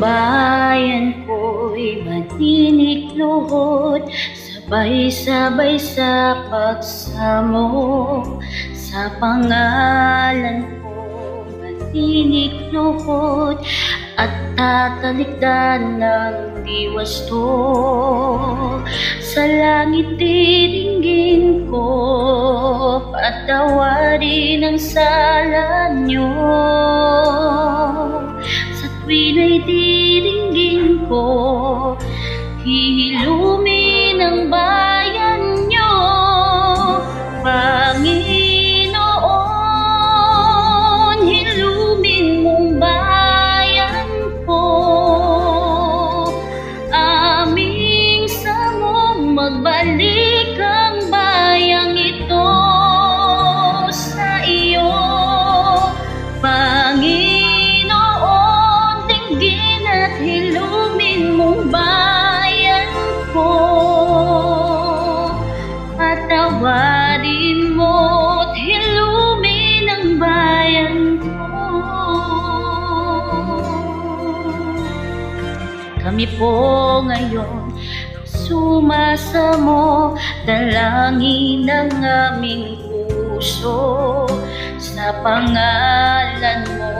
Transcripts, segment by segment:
ang bayan ko'y matinik luhod Sabay-sabay sa pagsamo. Sa pangalan ko matinik luhod At tatalikdan ng diwas to. Sa langit titingin ko Patawarin ang sala niyo. Hihilumin ang bayan nyo Panginoon. Hilumin mong bayan ko Aming samo Magbalik Po ngayon. Sumasamo Dalangin ng aming puso. Sa pangalan mo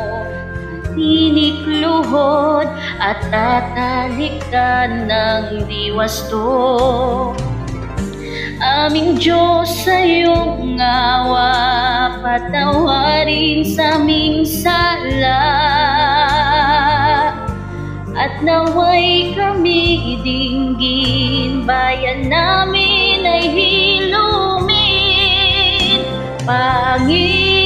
Tinik luhod at tatalikdan ng diwas to. Aming Diyos sa iyong ngawa Patawarin sa aming sala At naway kami dinggin Bayan namin ay hilumin. Panginoon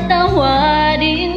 Patawarin